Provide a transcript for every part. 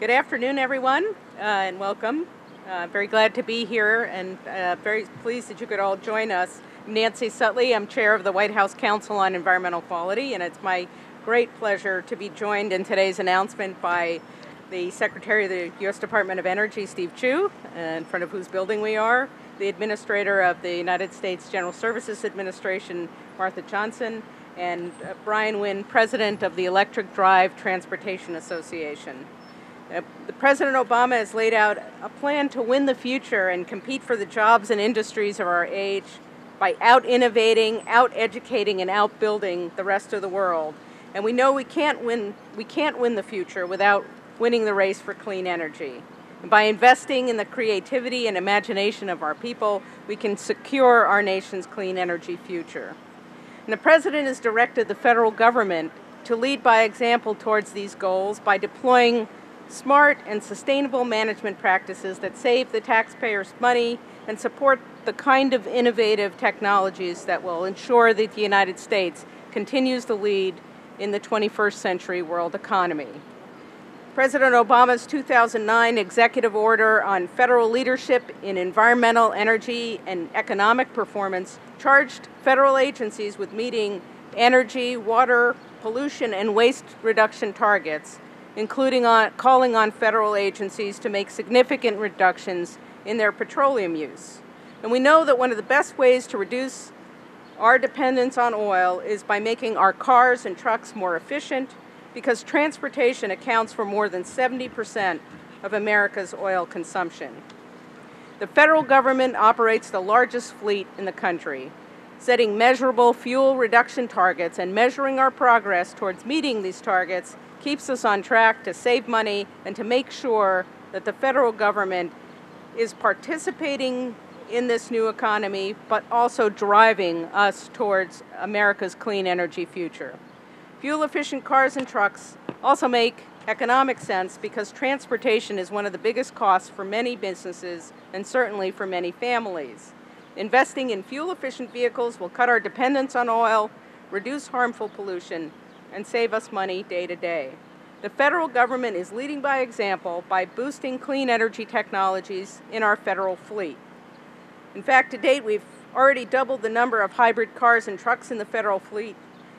Good afternoon, everyone, uh, and welcome. Uh, very glad to be here and uh, very pleased that you could all join us. Nancy Sutley, I'm chair of the White House Council on Environmental Quality, and it's my great pleasure to be joined in today's announcement by the Secretary of the U.S. Department of Energy, Steve Chu, in front of whose building we are, the Administrator of the United States General Services Administration, Martha Johnson, and uh, Brian Wynn, President of the Electric Drive Transportation Association. Uh, the President Obama has laid out a plan to win the future and compete for the jobs and industries of our age by out innovating, out educating, and out building the rest of the world. And we know we can't win we can't win the future without winning the race for clean energy. And by investing in the creativity and imagination of our people, we can secure our nation's clean energy future. And the President has directed the federal government to lead by example towards these goals by deploying smart and sustainable management practices that save the taxpayers money and support the kind of innovative technologies that will ensure that the United States continues to lead in the 21st century world economy. President Obama's 2009 executive order on federal leadership in environmental, energy, and economic performance charged federal agencies with meeting energy, water, pollution, and waste reduction targets, including on, calling on federal agencies to make significant reductions in their petroleum use. And we know that one of the best ways to reduce our dependence on oil is by making our cars and trucks more efficient, because transportation accounts for more than 70% of America's oil consumption. The federal government operates the largest fleet in the country, setting measurable fuel reduction targets and measuring our progress towards meeting these targets keeps us on track to save money and to make sure that the federal government is participating in this new economy, but also driving us towards America's clean energy future. Fuel efficient cars and trucks also make economic sense because transportation is one of the biggest costs for many businesses and certainly for many families. Investing in fuel efficient vehicles will cut our dependence on oil, reduce harmful pollution, and save us money day to day. The federal government is leading by example by boosting clean energy technologies in our federal fleet. In fact, to date, we've already doubled the number of hybrid cars and trucks in the federal fleet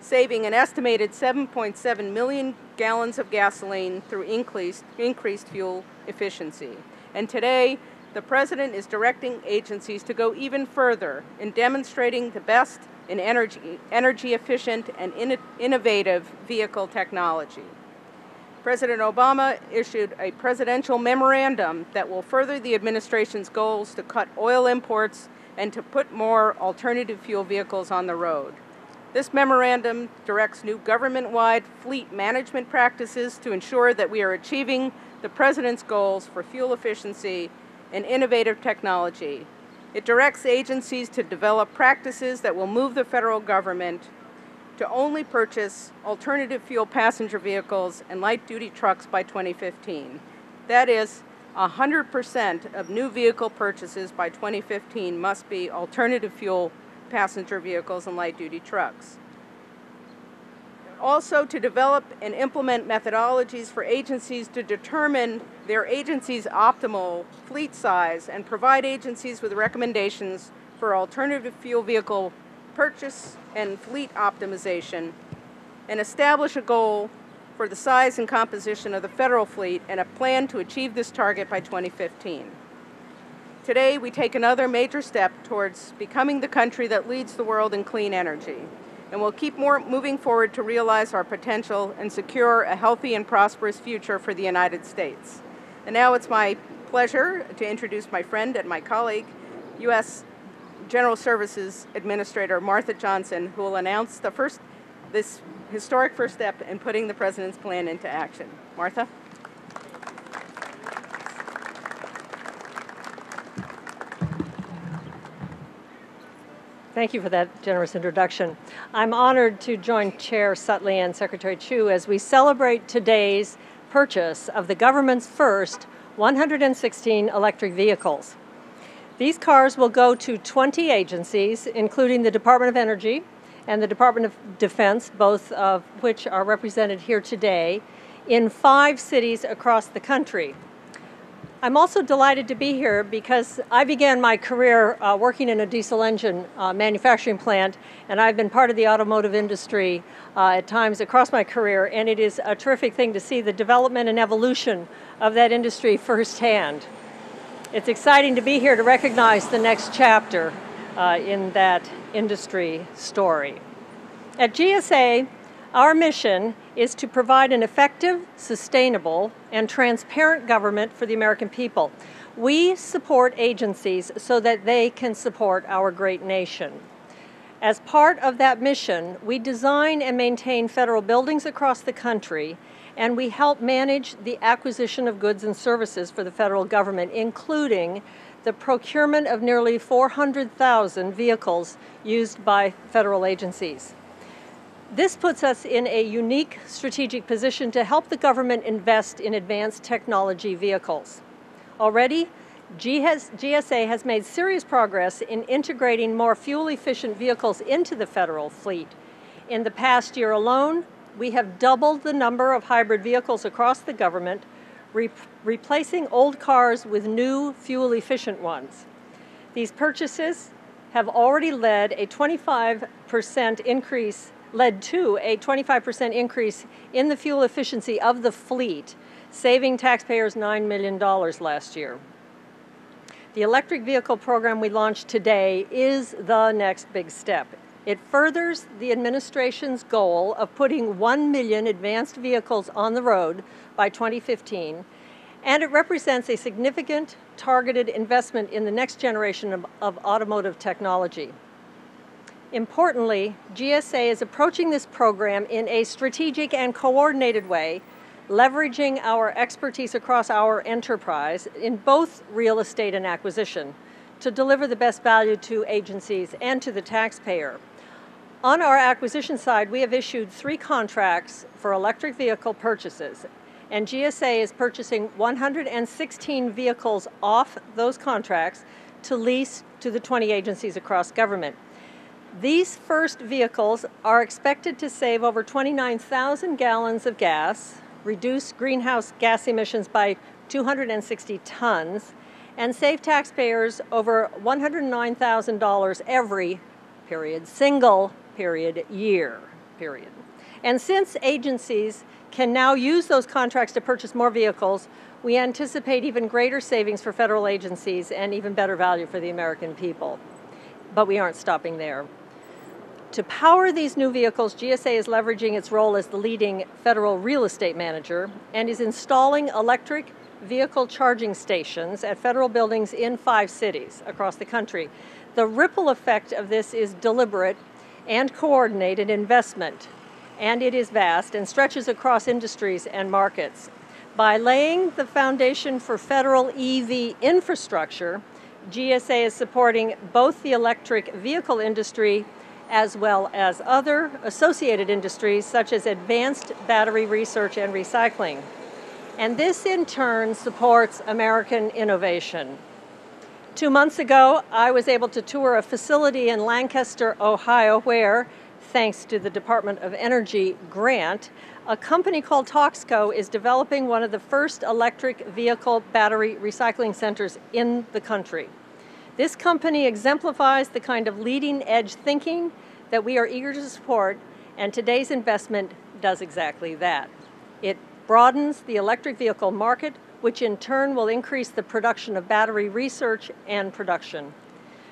saving an estimated 7.7 million gallons of gasoline through increased, increased fuel efficiency. And today, the President is directing agencies to go even further in demonstrating the best in energy, energy efficient and in, innovative vehicle technology. President Obama issued a presidential memorandum that will further the administration's goals to cut oil imports and to put more alternative fuel vehicles on the road. This memorandum directs new government-wide fleet management practices to ensure that we are achieving the President's goals for fuel efficiency and innovative technology. It directs agencies to develop practices that will move the federal government to only purchase alternative fuel passenger vehicles and light-duty trucks by 2015. That is, 100% of new vehicle purchases by 2015 must be alternative fuel passenger vehicles and light-duty trucks. Also to develop and implement methodologies for agencies to determine their agency's optimal fleet size and provide agencies with recommendations for alternative fuel vehicle purchase and fleet optimization and establish a goal for the size and composition of the federal fleet and a plan to achieve this target by 2015. Today, we take another major step towards becoming the country that leads the world in clean energy. And we'll keep more moving forward to realize our potential and secure a healthy and prosperous future for the United States. And now it's my pleasure to introduce my friend and my colleague, U.S. General Services Administrator Martha Johnson, who will announce the first, this historic first step in putting the President's plan into action. Martha? Thank you for that generous introduction. I'm honored to join Chair Sutley and Secretary Chu as we celebrate today's purchase of the government's first 116 electric vehicles. These cars will go to 20 agencies, including the Department of Energy and the Department of Defense, both of which are represented here today, in five cities across the country. I'm also delighted to be here because I began my career uh, working in a diesel engine uh, manufacturing plant, and I've been part of the automotive industry uh, at times across my career, and it is a terrific thing to see the development and evolution of that industry firsthand. It's exciting to be here to recognize the next chapter uh, in that industry story. At GSA, our mission is to provide an effective, sustainable, and transparent government for the American people. We support agencies so that they can support our great nation. As part of that mission, we design and maintain federal buildings across the country, and we help manage the acquisition of goods and services for the federal government, including the procurement of nearly 400,000 vehicles used by federal agencies. This puts us in a unique strategic position to help the government invest in advanced technology vehicles. Already, GSA has made serious progress in integrating more fuel efficient vehicles into the federal fleet. In the past year alone, we have doubled the number of hybrid vehicles across the government, re replacing old cars with new fuel efficient ones. These purchases have already led a 25% increase led to a 25% increase in the fuel efficiency of the fleet, saving taxpayers $9 million last year. The electric vehicle program we launched today is the next big step. It furthers the administration's goal of putting 1 million advanced vehicles on the road by 2015, and it represents a significant targeted investment in the next generation of, of automotive technology. Importantly, GSA is approaching this program in a strategic and coordinated way, leveraging our expertise across our enterprise in both real estate and acquisition to deliver the best value to agencies and to the taxpayer. On our acquisition side, we have issued three contracts for electric vehicle purchases, and GSA is purchasing 116 vehicles off those contracts to lease to the 20 agencies across government. These first vehicles are expected to save over 29,000 gallons of gas, reduce greenhouse gas emissions by 260 tons, and save taxpayers over $109,000 every period, single period, year period. And since agencies can now use those contracts to purchase more vehicles, we anticipate even greater savings for federal agencies and even better value for the American people. But we aren't stopping there. To power these new vehicles, GSA is leveraging its role as the leading federal real estate manager and is installing electric vehicle charging stations at federal buildings in five cities across the country. The ripple effect of this is deliberate and coordinated investment, and it is vast and stretches across industries and markets. By laying the foundation for federal EV infrastructure, GSA is supporting both the electric vehicle industry as well as other associated industries such as advanced battery research and recycling. And this in turn supports American innovation. Two months ago, I was able to tour a facility in Lancaster, Ohio, where, thanks to the Department of Energy grant, a company called Toxco is developing one of the first electric vehicle battery recycling centers in the country. This company exemplifies the kind of leading edge thinking that we are eager to support, and today's investment does exactly that. It broadens the electric vehicle market, which in turn will increase the production of battery research and production.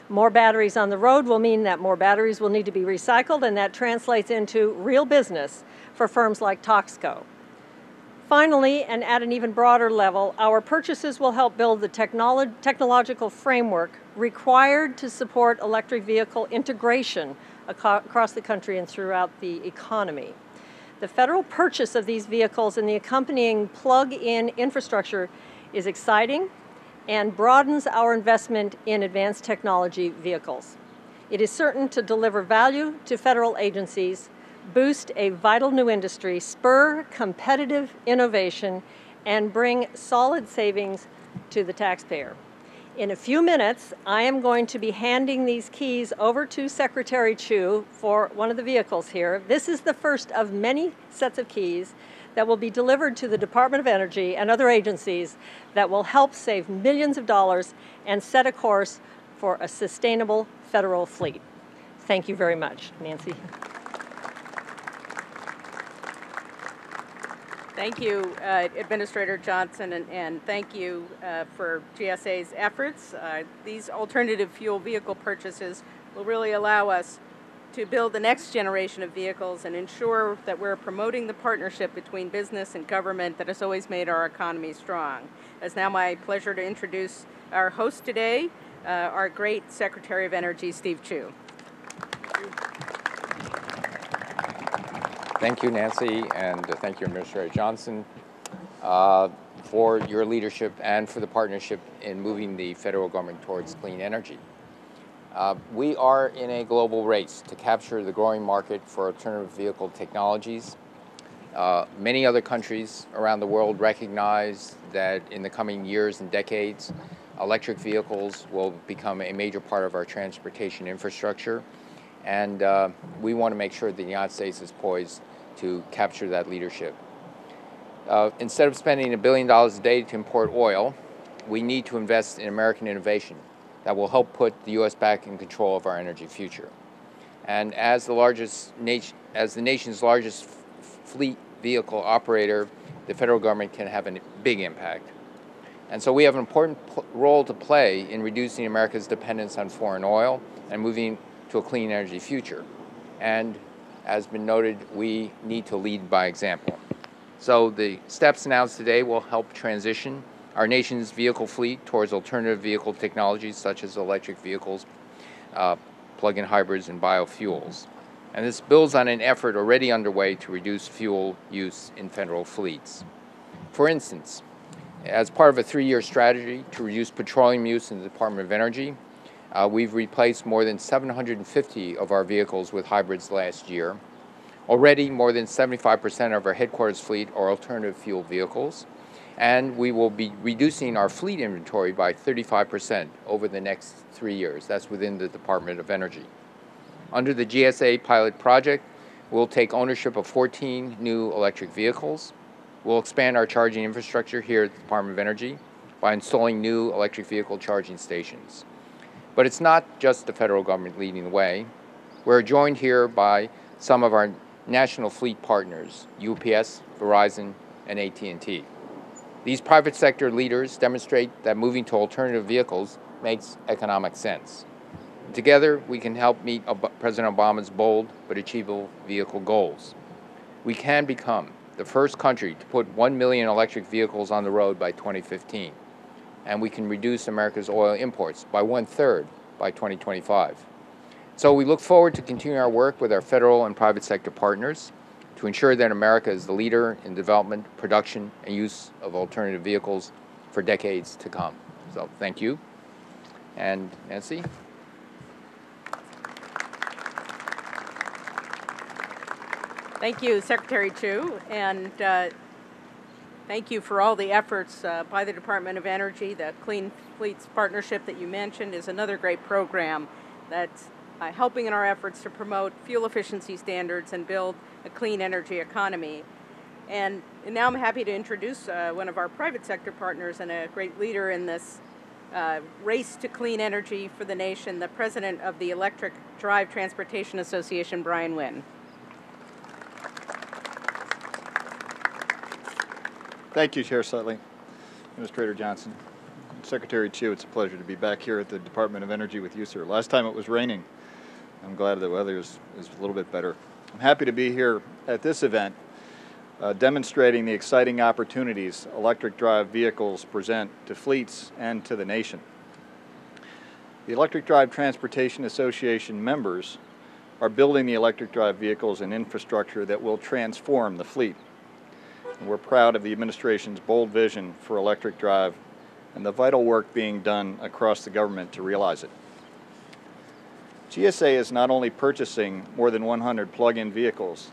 More batteries on the road will mean that more batteries will need to be recycled, and that translates into real business for firms like Toxco. Finally, and at an even broader level, our purchases will help build the technolo technological framework required to support electric vehicle integration across the country and throughout the economy. The federal purchase of these vehicles and the accompanying plug-in infrastructure is exciting and broadens our investment in advanced technology vehicles. It is certain to deliver value to federal agencies boost a vital new industry, spur competitive innovation, and bring solid savings to the taxpayer. In a few minutes, I am going to be handing these keys over to Secretary Chu for one of the vehicles here. This is the first of many sets of keys that will be delivered to the Department of Energy and other agencies that will help save millions of dollars and set a course for a sustainable federal fleet. Thank you very much, Nancy. Thank you, uh, Administrator Johnson, and, and thank you uh, for GSA's efforts. Uh, these alternative fuel vehicle purchases will really allow us to build the next generation of vehicles and ensure that we're promoting the partnership between business and government that has always made our economy strong. It's now my pleasure to introduce our host today, uh, our great Secretary of Energy, Steve Chu. Thank you, Nancy, and thank you, Administrator Johnson, uh, for your leadership and for the partnership in moving the federal government towards clean energy. Uh, we are in a global race to capture the growing market for alternative vehicle technologies. Uh, many other countries around the world recognize that in the coming years and decades, electric vehicles will become a major part of our transportation infrastructure. And uh, we want to make sure the United States is poised to capture that leadership. Uh, instead of spending a billion dollars a day to import oil, we need to invest in American innovation that will help put the U.S. back in control of our energy future. And as the largest as the nation's largest fleet vehicle operator, the federal government can have a big impact. And so we have an important role to play in reducing America's dependence on foreign oil and moving to a clean energy future. And as been noted, we need to lead by example. So the steps announced today will help transition our nation's vehicle fleet towards alternative vehicle technologies such as electric vehicles, uh, plug-in hybrids, and biofuels. And this builds on an effort already underway to reduce fuel use in federal fleets. For instance, as part of a three-year strategy to reduce petroleum use in the Department of Energy, uh, we've replaced more than 750 of our vehicles with hybrids last year. Already, more than 75% of our headquarters fleet are alternative fuel vehicles and we will be reducing our fleet inventory by 35% over the next three years. That's within the Department of Energy. Under the GSA pilot project, we'll take ownership of 14 new electric vehicles. We'll expand our charging infrastructure here at the Department of Energy by installing new electric vehicle charging stations. But it's not just the federal government leading the way. We're joined here by some of our national fleet partners, UPS, Verizon, and AT&T. These private sector leaders demonstrate that moving to alternative vehicles makes economic sense. Together, we can help meet President Obama's bold but achievable vehicle goals. We can become the first country to put 1 million electric vehicles on the road by 2015, and we can reduce America's oil imports by one third by 2025. So we look forward to continuing our work with our federal and private sector partners to ensure that America is the leader in development, production, and use of alternative vehicles for decades to come. So thank you. And Nancy? Thank you, Secretary Chu, and uh, thank you for all the efforts uh, by the Department of Energy. The Clean Fleets Partnership that you mentioned is another great program that's uh, helping in our efforts to promote fuel efficiency standards and build a clean energy economy. And, and now I'm happy to introduce uh, one of our private sector partners and a great leader in this uh, race to clean energy for the nation, the president of the Electric Drive Transportation Association, Brian Wynn. Thank you, Chair Sutley, Administrator Johnson, Secretary Chu. It's a pleasure to be back here at the Department of Energy with you, sir. Last time it was raining. I'm glad the weather is, is a little bit better. I'm happy to be here at this event uh, demonstrating the exciting opportunities electric drive vehicles present to fleets and to the nation. The Electric Drive Transportation Association members are building the electric drive vehicles and infrastructure that will transform the fleet. And we're proud of the administration's bold vision for electric drive and the vital work being done across the government to realize it. GSA is not only purchasing more than 100 plug-in vehicles,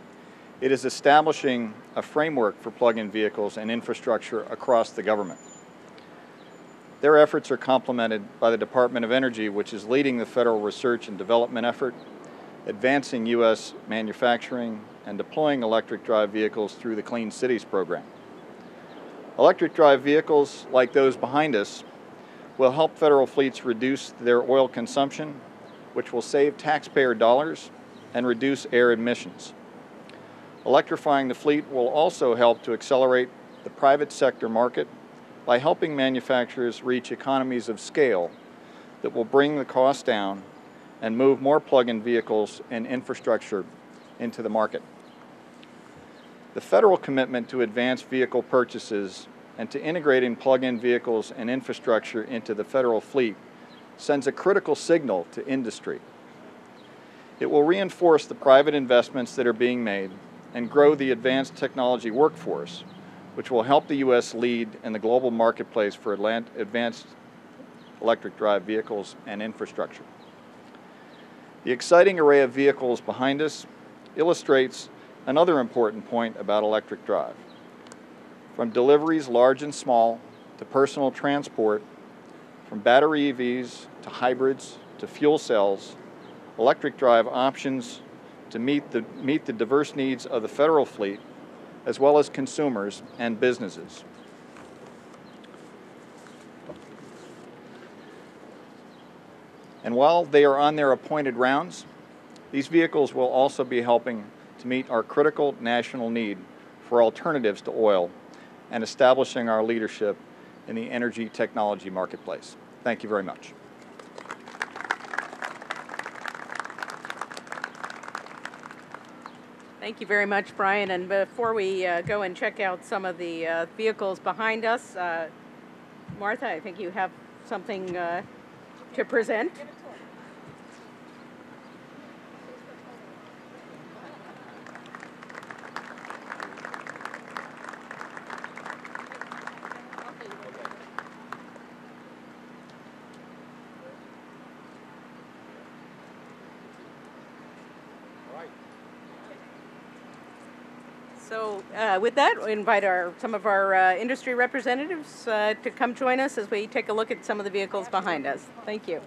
it is establishing a framework for plug-in vehicles and infrastructure across the government. Their efforts are complemented by the Department of Energy, which is leading the federal research and development effort, advancing U.S. manufacturing, and deploying electric drive vehicles through the Clean Cities program. Electric drive vehicles, like those behind us, will help federal fleets reduce their oil consumption, which will save taxpayer dollars and reduce air emissions. Electrifying the fleet will also help to accelerate the private sector market by helping manufacturers reach economies of scale that will bring the cost down and move more plug-in vehicles and infrastructure into the market. The federal commitment to advanced vehicle purchases and to integrating plug-in vehicles and infrastructure into the federal fleet sends a critical signal to industry. It will reinforce the private investments that are being made and grow the advanced technology workforce, which will help the U.S. lead in the global marketplace for advanced electric drive vehicles and infrastructure. The exciting array of vehicles behind us illustrates another important point about electric drive. From deliveries large and small to personal transport, from battery EVs to hybrids to fuel cells, electric drive options to meet the, meet the diverse needs of the federal fleet as well as consumers and businesses. And while they are on their appointed rounds, these vehicles will also be helping to meet our critical national need for alternatives to oil and establishing our leadership in the energy technology marketplace. Thank you very much. Thank you very much, Brian. And before we uh, go and check out some of the uh, vehicles behind us, uh, Martha, I think you have something uh, to present. So uh, with that, we invite our, some of our uh, industry representatives uh, to come join us as we take a look at some of the vehicles behind us. Thank you.